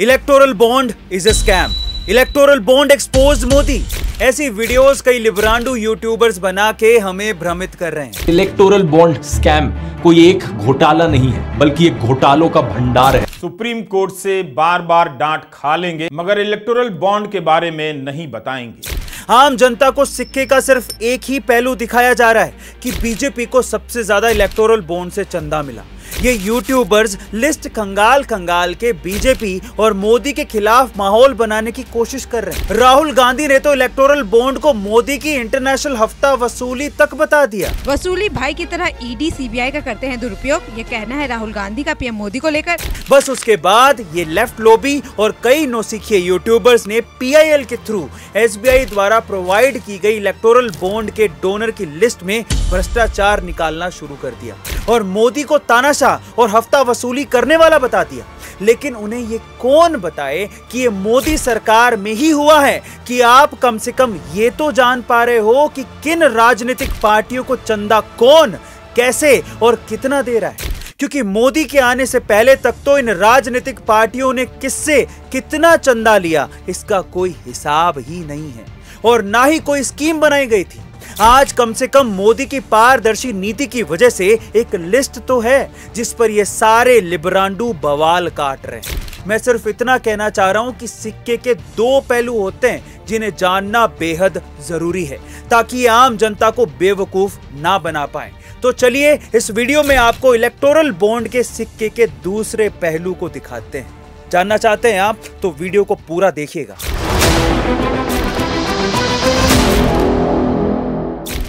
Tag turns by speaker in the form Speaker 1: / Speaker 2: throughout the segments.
Speaker 1: Electoral bond is a scam electoral bond expose Modi ऐसी videos कई लिब्रांडू YouTubers बना के हमें भ्रमित कर रहे हैं।
Speaker 2: इलेक्टोरल बॉन्ड स्कैम कोई एक घोटाला नहीं है बल्कि एक घोटालों का भंडार है।
Speaker 3: सुप्रीम कोर्ट से बार बार डांट खा लेंगे मगर इलेक्टोरल बॉन्ड के बारे में नहीं बताएँगे।
Speaker 1: आम जनता को सिक्के का सिर्फ़ एक ही पहलू दिखाया जा रहा है कि बीजेपी को सबसे ज़्यादा इलेक्टोरल बॉन्ड से चंदा मिला। ये यूट्यूबर्स लिस्ट कंगाल कंगाल के बीजेपी और मोदी के खिलाफ माहौल बनाने की कोशिश कर रहे हैं। राहुल गांधी ने तो इलेक्टोरल बॉन्ड को मोदी की इंटरनेशनल हफ़्ता वसूली तक बता दिया।
Speaker 4: वसूली भाई की तरह ईडी सीबीआई का करते हैं दुरुपयोग। ये कहना है राहुल गांधी का पीएम मोदी को लेकर।
Speaker 1: बस उसके बाद ये लेफ़्ट लोबी और कई नौसिखिए यूट्यूबर्स ने पीआईएल के थ्रू एसबीआई द्वारा प्रोवाइड की गई इलेक्टोरल बॉन्ड के डोनर की लिस्ट में भ्रष्टाचार निकालना शुरू कर दिया। और मोदी को तानाशाह और हफ़्ता वसूली करने वाला बता दिया। लेकिन उन्हें ये कौन बताए कि ये मोदी सरकार में ही हुआ है कि आप कम से कम ये तो जान पा रहे हो कि किन राजनीतिक पार्टियों को चंदा कौन, कैसे और कितना दे रहा है? क्योंकि मोदी के आने से पहले तक तो इन राजनीतिक पार्टियों ने किससे कितना चंदा लिया, इसका कोई हिसाब ही नहीं है। और ना ही कोई स्कीम बनाई गई थी। आज कम से कम मोदी की पारदर्शी नीति की वजह से एक लिस्ट तो है, जिस पर ये सारे लिबरांडू बवाल काट रहे हैं। मैं सिर्फ़ इतना कहना चाह रहा हूँ कि सिक्के के दो पहलू होते हैं, जिन्हें जानना बेहद ज़रूरी है, ताकि आम जनता को बेवकूफ़ ना बना पाए। तो चलिए, इस वीडियो में आपको इलेक्टोरल बॉन्ड के सिक्के के दूसरे पहलू को दिखाते हैं। जानना चाहते हैं आप तो वीडियो को पूरा देखिएगा।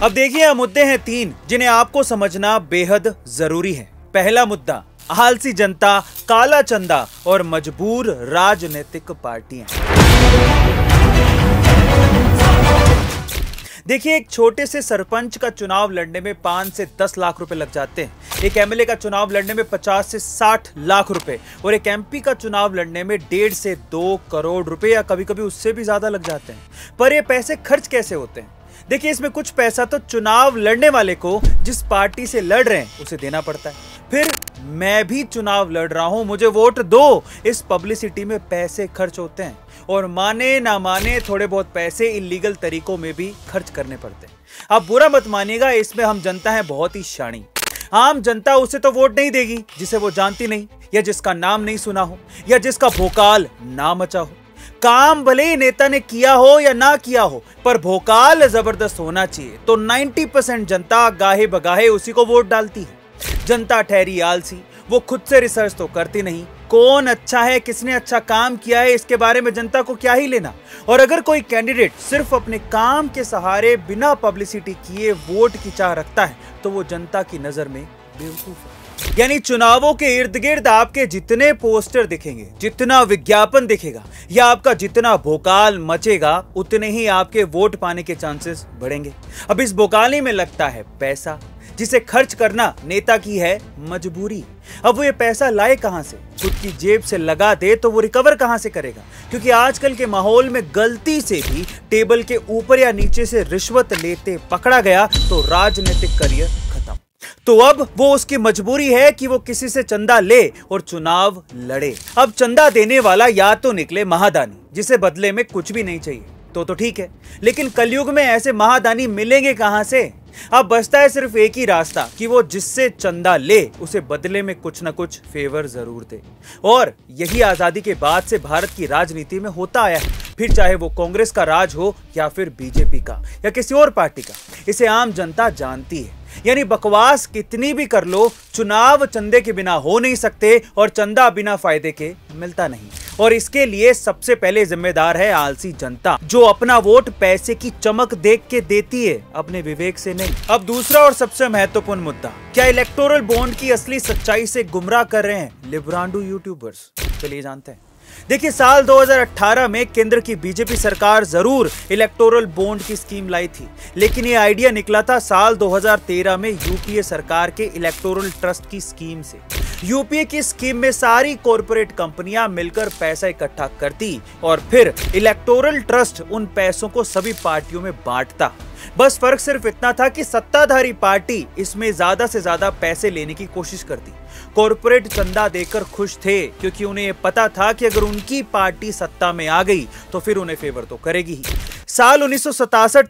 Speaker 1: अब देखिए मुद्दे हैं तीन, जिन्हें आपको समझना बेहद ज़रूरी है। पहला मुद्दा, आलसी जनता, काला चंदा और मजबूर राजनीतिक पार्टियाँ। देखिए, एक छोटे से सरपंच का चुनाव लड़ने में पाँच से दस लाख रुपए लग जाते हैं। एक एमएलए का चुनाव लड़ने में पचास से साठ लाख रुपए और एक एमपी का चुनाव लड़ने में डेढ़ से दो करोड़ रुपए या कभी कभी उससे भी ज़्यादा लग जाते हैं। पर ये पैसे खर्च कैसे होते हैं? देखिए, इसमें कुछ पैसा तो चुनाव लड़ने वाले को जिस पार्टी से लड़ रहे हैं, उसे देना पड़ता है। फिर मैं भी चुनाव लड़ रहा हूँ, मुझे वोट दो। इस पब्लिसिटी में पैसे खर्च होते हैं और माने ना माने थोड़े बहुत पैसे इलीगल तरीकों में भी खर्च करने पड़ते हैं। आप बुरा मत मानिएगा, इसमें हम जनता है बहुत ही शाणी। आम जनता उसे तो वोट नहीं देगी, जिसे वो जानती नहीं, या जिसका नाम नहीं सुना हो, या जिसका भोकाल ना मचा हो। काम भले ही नेता ने किया हो या ना किया हो, पर भोकाल ज़बरदस्त होना चाहिए। तो 90 परसेंट जनता गाहे बगाहे उसी को वोट डालती है। जनता ठहरी आलसी, वो खुद से रिसर्च तो करती नहीं। कौन अच्छा है, किसने अच्छा काम किया है, इसके बारे में जनता को क्या ही लेना। और अगर कोई कैंडिडेट सिर्फ़ अपने काम के सहारे बिना पब्लिसिटी किए वोट की चाह रखता है तो वो जनता की नज़र में बेवकूफ़ है। यानी चुनावों के इर्द गिर्द आपके जितने पोस्टर दिखेंगे, जितना विज्ञापन दिखेगा या आपका जितना भोकाल मचेगा, उतने ही आपके वोट पाने के चांसेस बढ़ेंगे। अब इस भोकाली में लगता है पैसा, जिसे खर्च करना नेता की है मजबूरी। अब वो ये पैसा लाए कहाँ से? खुद की जेब से लगा दे तो वो रिकवर कहाँ से करेगा? क्योंकि आजकल के माहौल में गलती से भी टेबल के ऊपर या नीचे से रिश्वत लेते पकड़ा गया तो राजनीतिक करियर तो अब वो उसकी मजबूरी है कि वो किसी से चंदा ले और चुनाव लड़े। अब चंदा देने वाला या तो निकले महादानी, जिसे बदले में कुछ भी नहीं चाहिए। तो तो ठीक है, लेकिन कलयुग में ऐसे महादानी मिलेंगे कहाँ से? अब बचता है सिर्फ़ एक ही रास्ता, कि वो जिससे चंदा ले, उसे बदले में कुछ ना कुछ फेवर ज़रूर दे। और यही आज़ादी के बाद से भारत की राजनीति में होता आया है। फिर चाहे वो कांग्रेस का राज हो या फिर बीजेपी का, या किसी और पार्टी का, इसे आम जनता जानती है। यानी बकवास कितनी भी कर लो, चुनाव चंदे के बिना हो नहीं सकते और चंदा बिना फ़ायदे के मिलता नहीं। और इसके लिए सबसे पहले जिम्मेदार है आलसी जनता, जो अपना वोट पैसे की चमक देख के देती है, अपने विवेक से नहीं। अब दूसरा और सबसे महत्वपूर्ण मुद्दा, क्या इलेक्टोरल बॉन्ड की असली सच्चाई से गुमराह कर रहे हैं? लिब्रांडू यूट्यूबर्स चलिए जानते हैं। देखिए, साल 2018 में केंद्र की बीजेपी सरकार ज़रूर इलेक्टोरल बॉन्ड की स्कीम लाई थी। लेकिन ये आइडिया निकला था साल 2013 में यूपीए सरकार के इलेक्टोरल ट्रस्ट की स्कीम से। यूपीए की स्कीम में सारी कॉरपोरेट कंपनियाँ मिलकर पैसा इकट्ठा करती और फिर इलेक्टोरल ट्रस्ट उन पैसों को सभी पार्टियों में बांटता। बस फ़र्क सिर्फ़ इतना था कि सत्ताधारी पार्टी इसमें ज़्यादा से ज़्यादा पैसे लेने की कोशिश करती। कॉरपोरेट चंदा देकर खुश थे, क्योंकि उन्हें पता था कि अगर उनकी पार्टी सत्ता में आ गई तो फिर उन्हें फेवर तो करेगी ही। साल उन्नीस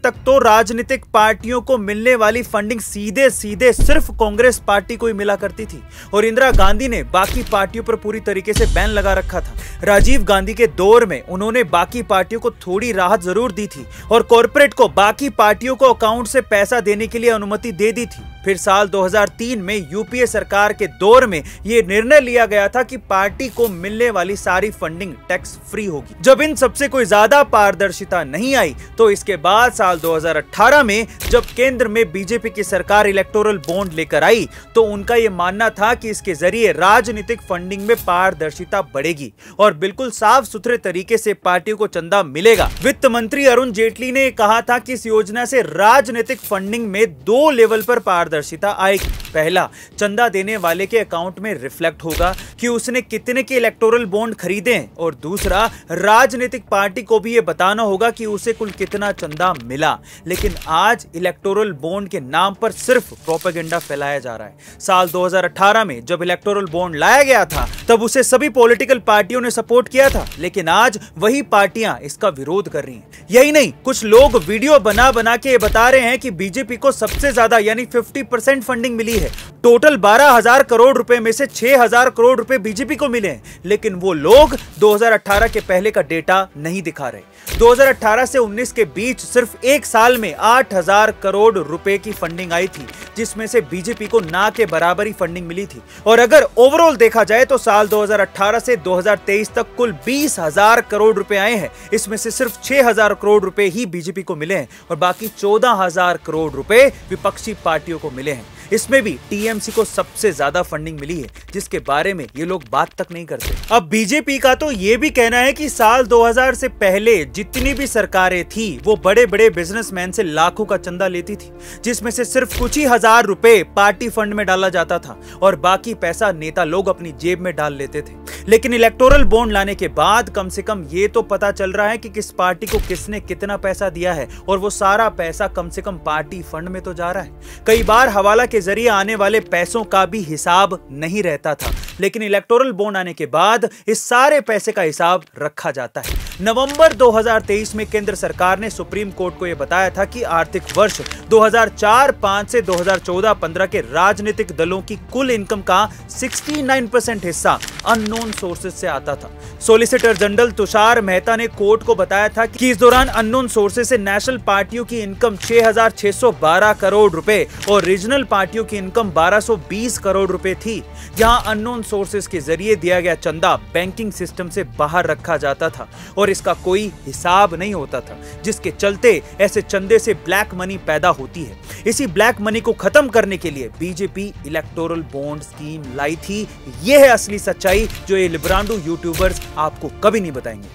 Speaker 1: तक तो राजनीतिक पार्टियों को मिलने वाली फंडिंग सीधे सीधे सिर्फ़ कांग्रेस पार्टी को ही मिला करती थी। और इंदिरा गांधी ने बाकी पार्टियों पर पूरी तरीके से बैन लगा रखा था। राजीव गांधी के दौर में उन्होंने बाकी पार्टियों को थोड़ी राहत ज़रूर दी थी और कॉरपोरेट को बाकी पार्टियों को अकाउंट से पैसा देने के लिए अनुमति दे दी थी। फिर साल 2003 में यूपीए सरकार के दौर में ये निर्णय लिया गया था कि पार्टी को मिलने वाली सारी फंडिंग टैक्स फ्री होगी। जब इन सबसे कोई ज़्यादा पारदर्शिता नहीं आई तो इसके बाद साल 2018 में जब केंद्र में बीजेपी की सरकार इलेक्टोरल बॉन्ड लेकर आई तो उनका ये मानना था कि इसके ज़रिए राजनीतिक फंडिंग में पारदर्शिता बढ़ेगी और बिल्कुल साफ़ सुथरे तरीके से पार्टियों को चंदा मिलेगा। वित्त मंत्री अरुण जेटली ने कहा था कि इस योजना से राजनीतिक फंडिंग में दो लेवल पर पारदर्शिता पारदर्शिता आएगी पहला, चंदा देने वाले के अकाउंट में रिफ्लेक्ट होगा कि उसने कितने के इलेक्टोरल बॉन्ड खरीदे। और दूसरा, राजनीतिक पार्टी को भी यह बताना होगा कि उसे कुल कितना चंदा मिला। लेकिन आज इलेक्टोरल बॉन्ड के नाम पर सिर्फ़ प्रोपेगेंडा फैलाया जा रहा है। साल 2018 में जब इलेक्टोरल बॉन्ड लाया गया था, तब उसे सभी पॉलिटिकल पार्टियों ने सपोर्ट किया था। लेकिन आज वही पार्टियाँ इसका विरोध कर रही हैं। यही नहीं, कुछ लोग वीडियो बना बना के बता रहे हैं कि बीजेपी को सबसे ज़्यादा, यानी 50 परसेंट फंडिंग मिली है। टोटल बारह हज़ार करोड़ रुपए में से छह हज़ार करोड़ रुपए बीजेपी को मिले हैं। लेकिन वो लोग 2018 के पहले का डेटा नहीं दिखा रहे। 2018 से 19 के बीच सिर्फ़ एक साल में 8000 करोड़ रुपए की फंडिंग आई थी, जिसमें से बीजेपी को ना के बराबर ही फंडिंग मिली थी। और अगर ओवरऑल देखा जाए तो साल 2018 से 2023 तक कुल बीस हज़ार करोड़ रुपए आए हैं। इसमें से सिर्फ़ छह हज़ार करोड़ रुपए ही बीजेपी को मिले हैं और बाकी चौदह हज़ार करोड़ रुपए विपक्षी पार्टियों को मिले हैं। इसमें भी टीएमसी को सबसे ज़्यादा फंडिंग मिली है, जिसके बारे में ये लोग बात तक नहीं करते। अब बीजेपी का तो ये भी कहना है कि साल 2000 से पहले जितनी भी सरकारें थी, वो बड़े बड़े बिजनेसमैन से लाखों का चंदा लेती थी, जिसमें से सिर्फ़ कुछ ही हज़ार रुपए पार्टी फंड में डाला जाता था और बाकी पैसा नेता लोग अपनी जेब में डाल लेते थे। लेकिन इलेक्टोरल बॉन्ड लाने के बाद कम से कम ये तो पता चल रहा है कि किस पार्टी को किसने कितना पैसा दिया है और वो सारा पैसा कम से कम पार्टी फंड में तो जा रहा है। कई बार हवाला के ज़रिए आने वाले पैसों का भी हिसाब नहीं रहता था, लेकिन इलेक्टोरल बोन आने के बाद इस सारे पैसे का हिसाब रखा जाता है। नवंबर 2023 में केंद्र सरकार ने सुप्रीम कोर्ट को यह बताया था कि आर्थिक वर्ष 2004-5 से 2014-15 के राजनीतिक दलों की कुल इनकम का 69 परसेंट हिस्सा अननोन सोर्सेज से आता था। सोलिसिटर जनरल तुषार मेहता ने कोर्ट को बताया था कि इस दौरान अननोन सोर्सेज से नेशनल पार्टियों की इनकम 6,612 करोड़ रुपए और रीजनल पार्टियों की इनकम 1220 करोड़ रुपए थी। जहाँ अननोन सोर्सेज के ज़रिए दिया गया चंदा बैंकिंग सिस्टम से बाहर रखा जाता था और इसका कोई हिसाब नहीं होता था, जिसके चलते ऐसे चंदे से ब्लैक मनी पैदा होती है। इसी ब्लैक मनी को खत्म करने के लिए बीजेपी इलेक्टोरल बॉन्ड स्कीम लाई थी। यह है असली सच्चाई, जो ये लिब्रांडो यूट्यूबर्स आपको कभी नहीं बताएँगे।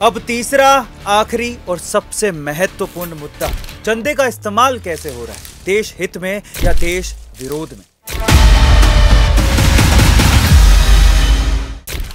Speaker 1: अब तीसरा, आखिरी और सबसे महत्वपूर्ण मुद्दा, चंदे का इस्तेमाल कैसे हो रहा है? देश हित में या देश विरोध में?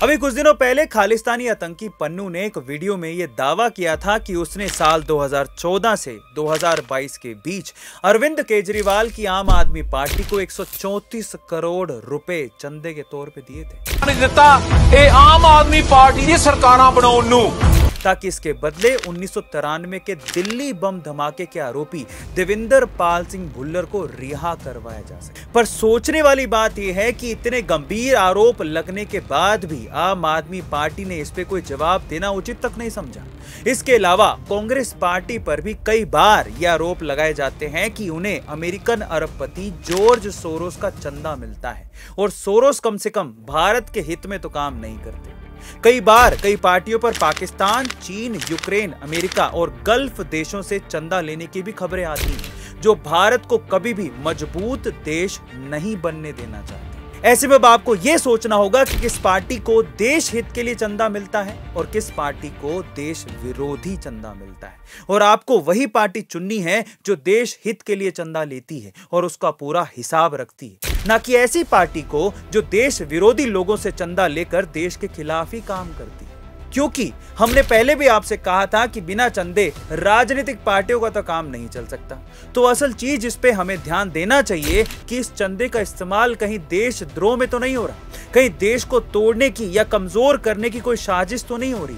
Speaker 1: अभी कुछ दिनों पहले खालिस्तानी आतंकी पन्नू ने एक वीडियो में ये दावा किया था कि उसने साल 2014 से 2022 के बीच अरविंद केजरीवाल की आम आदमी पार्टी को 134 करोड़ रुपए चंदे के तौर पे दिए थे।
Speaker 5: आम आदमी पार्टी सरकार बनाने
Speaker 1: ताकि इसके बदले उन्नीस सौ तिरानवे के दिल्ली बम धमाके के आरोपी देविंदर पाल सिंह भुल्लर को रिहा करवाया जा सके। पर सोचने वाली बात यह है कि इतने गंभीर आरोप लगने के बाद भी आम आदमी पार्टी ने इस पे कोई जवाब देना उचित तक नहीं समझा। इसके अलावा कांग्रेस पार्टी पर भी कई बार ये आरोप लगाए जाते हैं कि उन्हें अमेरिकन अरबपति जॉर्ज सोरोस का चंदा मिलता है। और सोरोस कम से कम भारत के हित में तो काम नहीं करते। कई बार कई पार्टियों पर पाकिस्तान, चीन, यूक्रेन, अमेरिका और गल्फ देशों से चंदा लेने की भी खबरें आती जो भारत को कभी भी मज़बूत देश नहीं बनने देना चाहते। ऐसे में अब आपको यह सोचना होगा कि किस पार्टी को देश हित के लिए चंदा मिलता है और किस पार्टी को देश विरोधी चंदा मिलता है। और आपको वही पार्टी चुननी है जो देश हित के लिए चंदा लेती है और उसका पूरा हिसाब रखती है। ना कि ऐसी पार्टी को जो देश विरोधी लोगों से चंदा लेकर देश के खिलाफ ही काम करती। क्योंकि हमने पहले भी आपसे कहा था कि बिना चंदे राजनीतिक पार्टियों का तो काम नहीं चल सकता। तो असल चीज़ इस पे हमें ध्यान देना चाहिए कि इस चंदे का इस्तेमाल कहीं देशद्रोह में तो नहीं हो रहा। कहीं देश को तोड़ने की या कमज़ोर करने की कोई साजिश तो नहीं हो रही।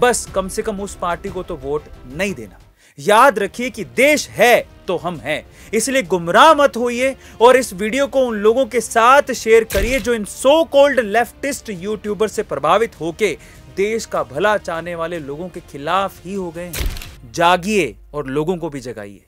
Speaker 1: बस कम से कम उस पार्टी को तो वोट नहीं देना। याद रखिए कि देश है तो हम हैं। इसलिए गुमराह मत होइए और इस वीडियो को उन लोगों के साथ शेयर करिए जो इन सो कॉल्ड लेफ्टिस्ट यूट्यूबर से प्रभावित होके देश का भला चाहने वाले लोगों के खिलाफ ही हो गए जागिए और लोगों को भी जगाइए।